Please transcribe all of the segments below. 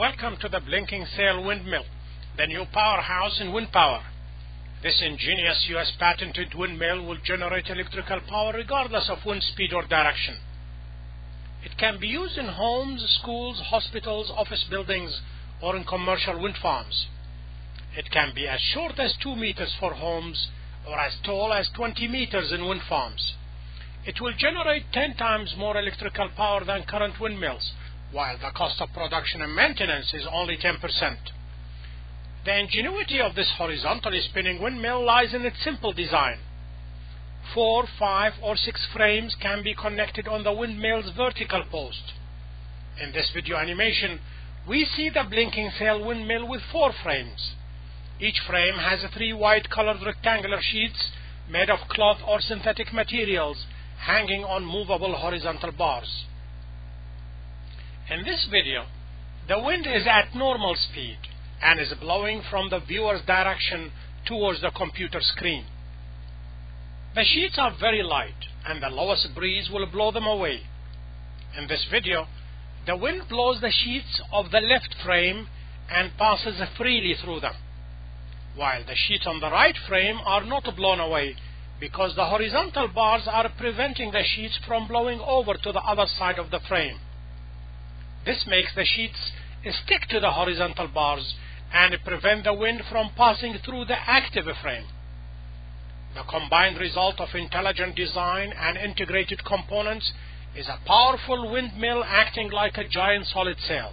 Welcome to the Blinking Sail Windmill, the new powerhouse in wind power. This ingenious US patented windmill will generate electrical power regardless of wind speed or direction. It can be used in homes, schools, hospitals, office buildings, or in commercial wind farms. It can be as short as 2 meters for homes or as tall as 20 meters in wind farms. It will generate 10 times more electrical power than current windmills, while the cost of production and maintenance is only 10%. The ingenuity of this horizontally spinning windmill lies in its simple design. Four, five, or six frames can be connected on the windmill's vertical post. In this video animation, we see the blinking sail windmill with four frames. Each frame has three white colored rectangular sheets made of cloth or synthetic materials hanging on movable horizontal bars. In this video, the wind is at normal speed and is blowing from the viewer's direction towards the computer screen. The sheets are very light and the lowest breeze will blow them away. In this video, the wind blows the sheets of the left frame and passes freely through them while the sheets on the right frame are not blown away because the horizontal bars are preventing the sheets from blowing over to the other side of the frame. This makes the sheets stick to the horizontal bars and prevent the wind from passing through the active frame. The combined result of intelligent design and integrated components is a powerful windmill acting like a giant solid sail.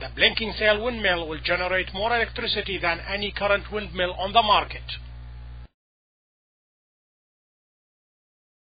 The blinking sail windmill will generate more electricity than any current windmill on the market.